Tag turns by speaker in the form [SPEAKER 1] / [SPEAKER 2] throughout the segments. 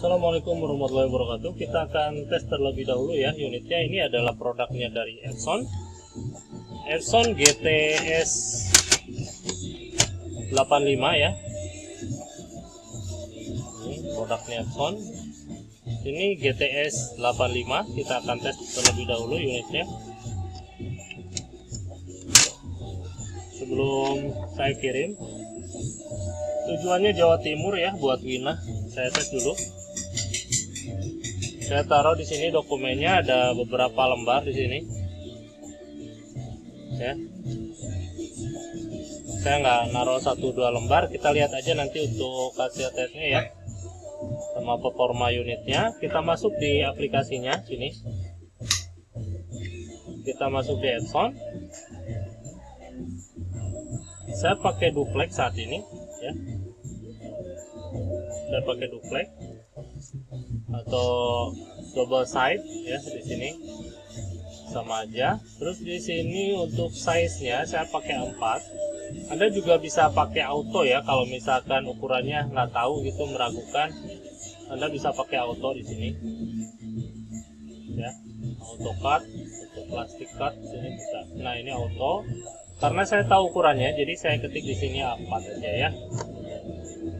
[SPEAKER 1] Assalamualaikum warahmatullahi wabarakatuh. Kita akan tes terlebih dahulu ya. Unitnya ini adalah produknya dari Epson. Epson GTS 85 ya. Ini produknya Epson. Ini GTS 85 kita akan tes terlebih dahulu unitnya. Sebelum saya kirim tujuannya Jawa Timur ya buat Wina. Saya tes dulu saya taruh di sini dokumennya ada beberapa lembar di sini. Ya. Saya nggak naruh satu dua lembar kita lihat aja nanti untuk hasil tesnya ya. Sama performa unitnya kita masuk di aplikasinya sini. Kita masuk di Epson saya pakai duplex saat ini ya. Saya pakai duplex atau double side ya di sini. Sama aja. Terus di sini untuk size nya saya pakai 4 Anda juga bisa pakai auto ya kalau misalkan ukurannya nggak tahu gitu meragukan. Anda bisa pakai auto di sini. Ya auto cut untuk plastik cut di sini bisa. Nah ini auto. Karena saya tahu ukurannya jadi saya ketik di sini A4 aja ya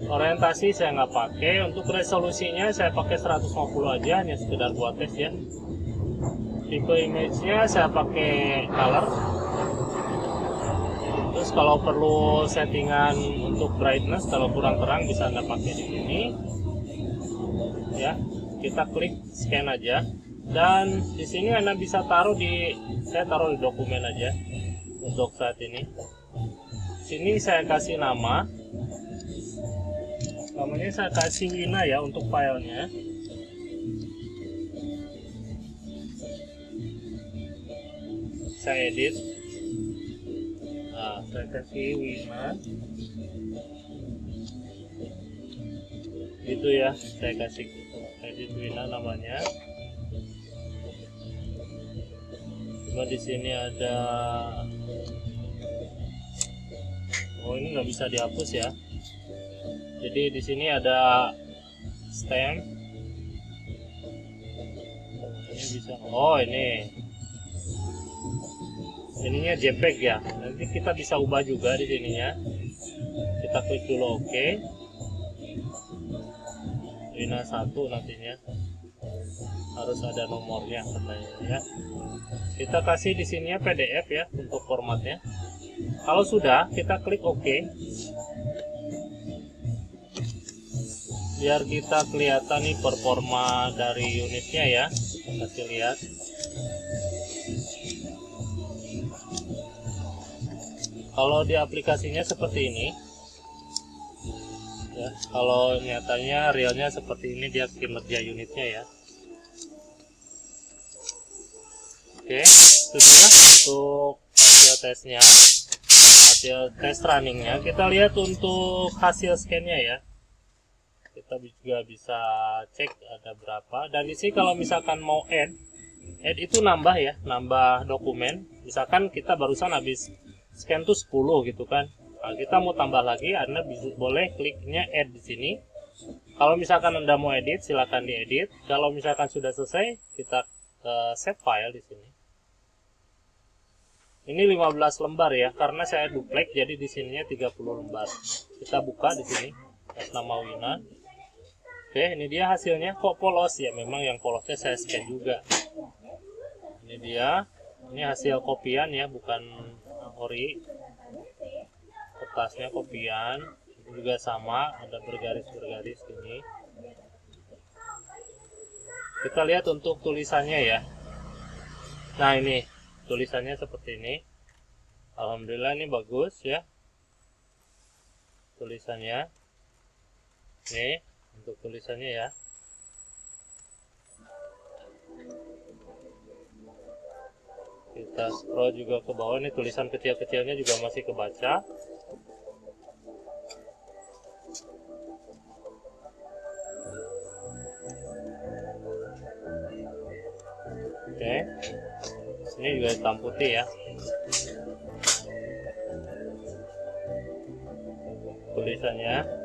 [SPEAKER 1] orientasi saya nggak pakai untuk resolusinya saya pakai 150 aja hanya sekedar buat tes ya. Tipe image nya saya pakai color. Terus kalau perlu settingan untuk brightness kalau kurang terang bisa anda pakai di sini. Ya kita klik scan aja. Dan di sini anda bisa taruh di saya taruh di dokumen aja untuk saat ini. Sini saya kasih nama namanya saya kasih Wina ya untuk filenya. Saya edit. Nah saya kasih Wina itu ya saya kasih edit Wina namanya. Cuma di sini ada oh ini nggak bisa dihapus ya jadi di sini ada stem ini bisa. Oh ini. Ininya JPEG ya. Nanti kita bisa ubah juga di sininya. Kita klik dulu OK. Wina satu nantinya. Harus ada nomornya katanya ya. Kita kasih di sininya PDF ya untuk formatnya. Kalau sudah kita klik OK biar kita kelihatan nih performa dari unitnya ya. Kasih lihat. Kalau di aplikasinya seperti ini ya kalau nyatanya realnya seperti ini dia kinerja unitnya ya. Oke itu dia untuk hasil tesnya hasil tes runningnya. Kita lihat untuk hasil scannya ya kita juga bisa cek ada berapa. Dan di sini kalau misalkan mau add add itu nambah ya nambah dokumen. Misalkan kita barusan habis scan tuh 10 gitu kan. Nah, kita mau tambah lagi anda bisa boleh kliknya add di sini. Kalau misalkan anda mau edit silahkan diedit. Kalau misalkan sudah selesai kita uh, save file di sini. Ini 15 lembar ya karena saya duplex jadi di sininya 30 lembar. Kita buka di sini atas nama Wina Oke, ini dia hasilnya kok polos ya. Memang yang polosnya saya scan juga. Ini dia. Ini hasil kopian ya, bukan ori. Kertasnya kopian. Ini juga sama, ada bergaris-bergaris ini. Kita lihat untuk tulisannya ya. Nah, ini tulisannya seperti ini. Alhamdulillah ini bagus ya. Tulisannya. Nih, untuk tulisannya ya. Kita scroll juga ke bawah. Ini tulisan kecil-kecilnya juga masih kebaca. Oke. Sini juga hitam putih ya. Tulisannya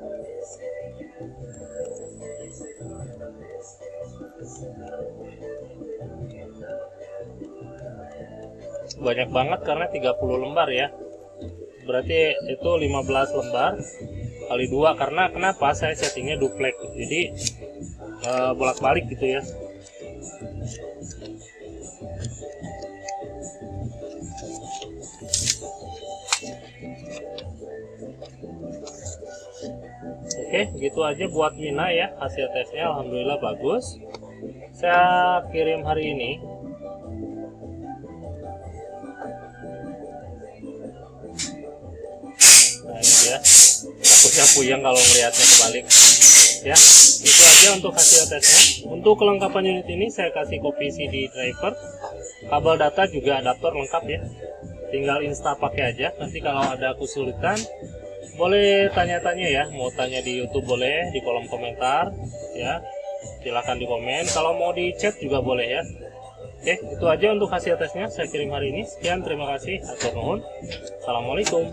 [SPEAKER 1] banyak banget karena 30 lembar ya. Berarti itu 15 lembar kali dua karena kenapa? Saya settingnya duplek. Jadi e, bolak-balik gitu ya Oke, gitu aja buat Mina ya hasil tesnya. Alhamdulillah bagus. Saya kirim hari ini. Ya takutnya puyeng kalau melihatnya kebalik. Ya itu aja untuk hasil tesnya. Untuk kelengkapan unit ini saya kasih kopi CD driver. Kabel data juga adaptor lengkap ya. Tinggal insta pakai aja. Nanti kalau ada kesulitan boleh tanya-tanya ya mau tanya di YouTube boleh di kolom komentar ya silahkan di komen kalau mau di chat juga boleh ya Oke, itu aja untuk hasil tesnya saya kirim hari ini. Sekian, terima kasih. Atur nuhun. Assalamualaikum.